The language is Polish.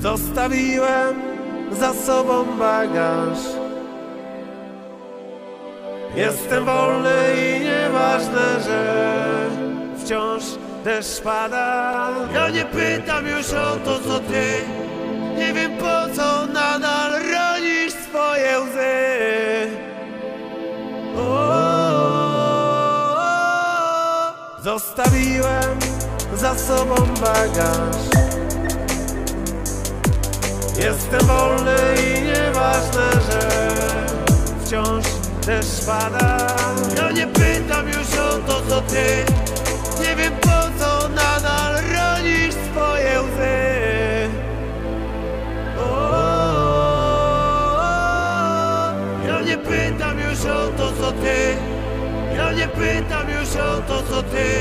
Zostawiłem za sobą bagaż. Jestem wolny i nieważne, że wciąż deszcz pada. Ja nie pytam już o to, co ty. Nie wiem po co nadal ronisz swoje łzy. Zostawiłem za sobą bagaż Jestem wolny i nieważne, że wciąż deszcz pada Ja nie pytam już o to, co ty. Nie wiem po co nadal ronisz swoje łzy. O, Ja nie pytam już o to, co ty. Ja nie pytam już o to, co ty